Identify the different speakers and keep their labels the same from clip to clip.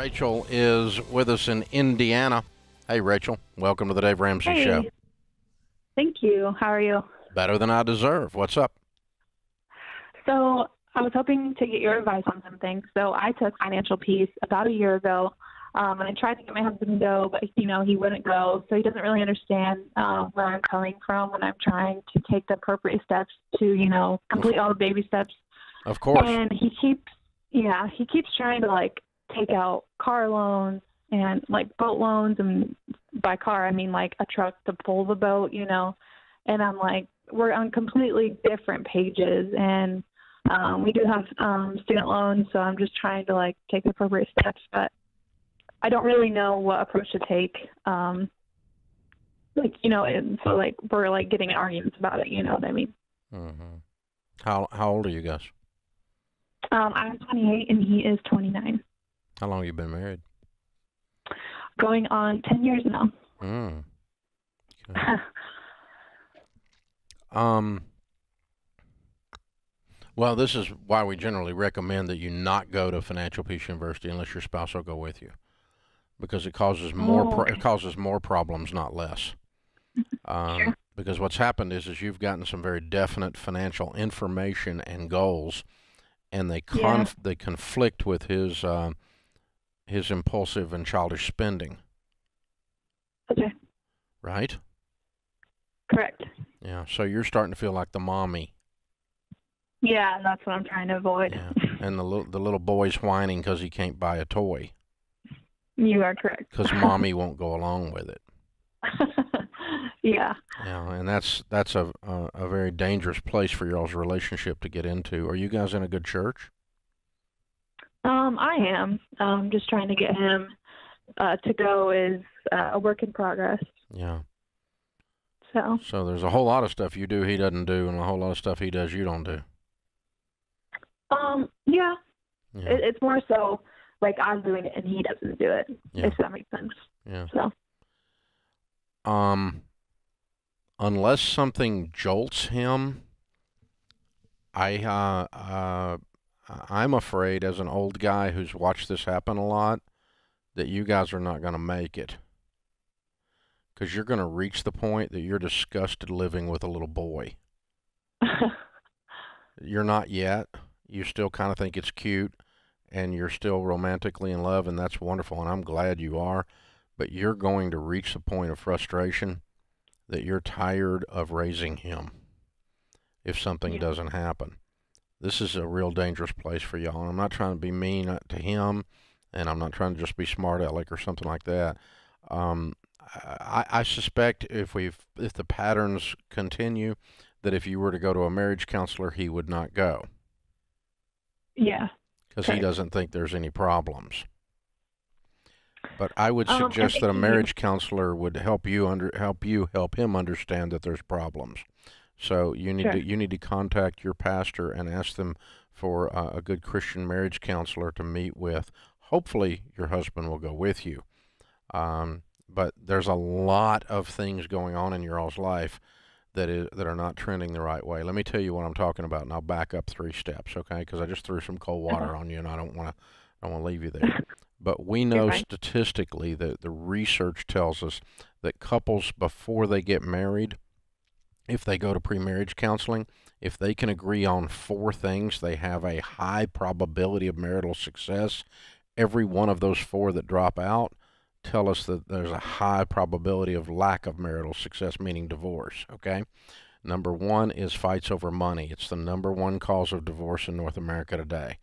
Speaker 1: Rachel is with us in Indiana. Hey, Rachel. Welcome to the Dave Ramsey
Speaker 2: Hey.
Speaker 1: Show.
Speaker 2: Thank you. How are you?
Speaker 1: Better than I deserve. What's up?
Speaker 2: So, I was hoping to get your advice on something. So, I took financial peace about a year ago, um, and I tried to get my husband to go, but you know he wouldn't go. So he doesn't really understand uh, where I'm coming from when I'm trying to take the appropriate steps to, you know, complete all the baby steps.
Speaker 1: Of course.
Speaker 2: And he keeps, yeah, he keeps trying to like take out car loans and like boat loans, and by car I mean like a truck to pull the boat, you know. And I'm like, we're on completely different pages, and um, we do have um, student loans, so I'm just trying to like take the appropriate steps, but I don't really know what approach to take. Um, like you know, and so like we're like getting in arguments about it. You know what I mean?
Speaker 1: hmm How how old are you guys?
Speaker 2: Um, I'm 28 and he is 29.
Speaker 1: How long have you been married?
Speaker 2: going on 10 years now.
Speaker 1: Mm. Okay. Um. Well, this is why we generally recommend that you not go to Financial Peace University unless your spouse will go with you, because it causes more
Speaker 2: Oh, okay.
Speaker 1: it causes more problems, not less. Um,
Speaker 2: Sure.
Speaker 1: Because what's happened is is you've gotten some very definite financial information and goals, and they
Speaker 2: Yeah.
Speaker 1: they conflict with his uh, his impulsive and childish spending,
Speaker 2: okay,
Speaker 1: right?
Speaker 2: correct.
Speaker 1: Yeah. So you're starting to feel like the mommy.
Speaker 2: Yeah, and that's what I'm trying to avoid.
Speaker 1: Yeah, and the little the little boy's whining because he can't buy a toy
Speaker 2: You are correct.
Speaker 1: because mommy won't go along with it.
Speaker 2: yeah.
Speaker 1: Yeah, and that's that's a, a a very dangerous place for y'all's relationship to get into. Are you guys in a good church?
Speaker 2: Um, I am. Um, just trying to get him uh, to go is uh, a work in progress.
Speaker 1: Yeah.
Speaker 2: So,
Speaker 1: So there's a whole lot of stuff you do he doesn't do, and a whole lot of stuff he does you don't do.
Speaker 2: um, yeah,
Speaker 1: Yeah.
Speaker 2: it, it's more so like I'm doing it and he doesn't do it.
Speaker 1: Yeah.
Speaker 2: If that makes sense.
Speaker 1: Yeah.
Speaker 2: So,
Speaker 1: Um, unless something jolts him, I uh, uh, I'm afraid as an old guy who's watched this happen a lot that you guys are not going to make it because you're going to reach the point that you're disgusted living with a little boy. You're not yet. You still kind of think it's cute, and you're still romantically in love, and that's wonderful, and I'm glad you are. But you're going to reach the point of frustration that you're tired of raising him if something
Speaker 2: Yeah.
Speaker 1: doesn't happen. This is a real dangerous place for y'all. And I'm not trying to be mean uh, to him, and I'm not trying to just be smart aleck or something like that. Um, I, I suspect if we if the patterns continue, that if you were to go to a marriage counselor, he would not go
Speaker 2: yeah.
Speaker 1: because he doesn't think there's any problems. But I would
Speaker 2: Um,
Speaker 1: suggest
Speaker 2: think
Speaker 1: that a marriage counselor would help you under help you help him understand that there's problems. So you need
Speaker 2: Sure.
Speaker 1: to you need to contact your pastor and ask them for uh, a good Christian marriage counselor to meet with. Hopefully, your husband will go with you. Um, but there's a lot of things going on in your all's life that is that are not trending the right way. Let me tell you what I'm talking about, and I'll back up three steps, okay? Because I just threw some cold water on you, and I don't want to I don't want to leave you there. But we know statistically that the research tells us that couples before they get married, if they go to pre-marriage counseling, if they can agree on four things, they have a high probability of marital success. Every one of those four that drop out tell us that there's a high probability of lack of marital success, meaning divorce. Okay. Number one is fights over money. It's the number one cause of divorce in North America today.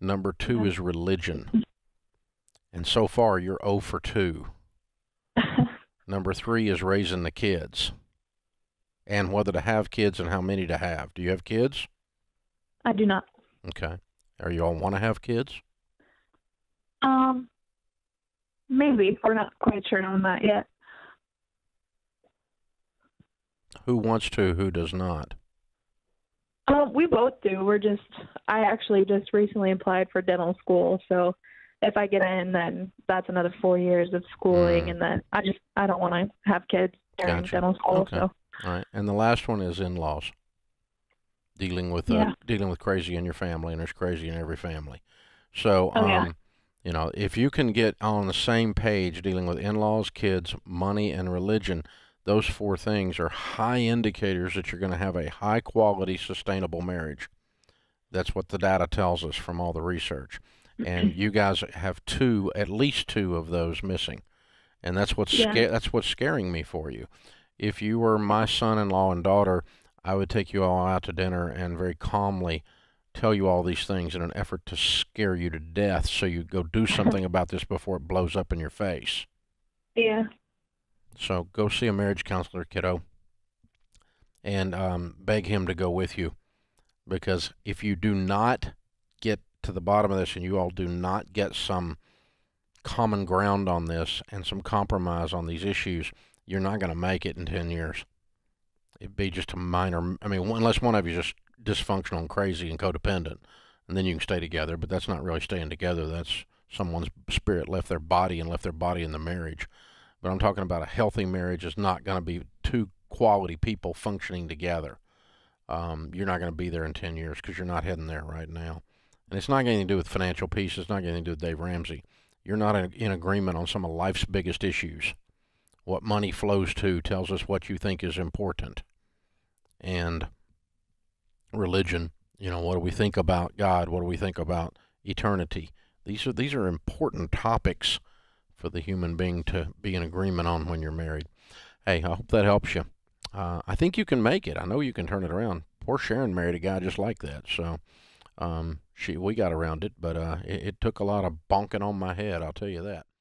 Speaker 1: Number two
Speaker 2: mm-hmm.
Speaker 1: is religion. And so far, you're 0 for 2. Number three is raising the kids and whether to have kids and how many to have. Do you have kids?
Speaker 2: I do not.
Speaker 1: Okay. Are you all want to have kids?
Speaker 2: Um, maybe we're not quite sure on that yet.
Speaker 1: Who wants to, who does not?
Speaker 2: Um, we both do. We're just. I actually just recently applied for dental school, so if I get in, then that's another four years of schooling,
Speaker 1: Mm.
Speaker 2: and then I just I don't want to have kids during
Speaker 1: Gotcha.
Speaker 2: dental school.
Speaker 1: Okay.
Speaker 2: So
Speaker 1: All right. And the last one is in-laws. Dealing with uh,
Speaker 2: Yeah.
Speaker 1: dealing with crazy in your family, and there's crazy in every family. So,
Speaker 2: Oh,
Speaker 1: um,
Speaker 2: yeah.
Speaker 1: You know, if you can get on the same page dealing with in laws, kids, money, and religion, those four things are high indicators that you're going to have a high quality, sustainable marriage. That's what the data tells us from all the research. And you guys have two, at least two of those missing. And that's what's
Speaker 2: Yeah.
Speaker 1: that's what's scaring me for you. If you were my son-in-law and daughter, I would take you all out to dinner and very calmly tell you all these things in an effort to scare you to death so you go do something about this before it blows up in your face.
Speaker 2: Yeah.
Speaker 1: So go see a marriage counselor, kiddo, and um, beg him to go with you. Because if you do not get to the bottom of this and you all do not get some common ground on this and some compromise on these issues, you're not going to make it in 10 years. It'd be just a minor, I mean, unless one of you is just dysfunctional and crazy and codependent, and then you can stay together, but that's not really staying together. That's someone's spirit left their body and left their body in the marriage. But I'm talking about a healthy marriage is not going to be two quality people functioning together. Um, you're not going to be there in 10 years because you're not heading there right now. And it's not anything to do with financial peace. It's not anything to do with Dave Ramsey. You're not in agreement on some of life's biggest issues. What money flows to tells us what you think is important. And religion, you know, what do we think about God? What do we think about eternity? These are these are important topics for the human being to be in agreement on when you're married. Hey, I hope that helps you. Uh, I think you can make it. I know you can turn it around. Poor Sharon married a guy just like that, so um, she we got around it, but uh, it, it took a lot of bonking on my head. I'll tell you that.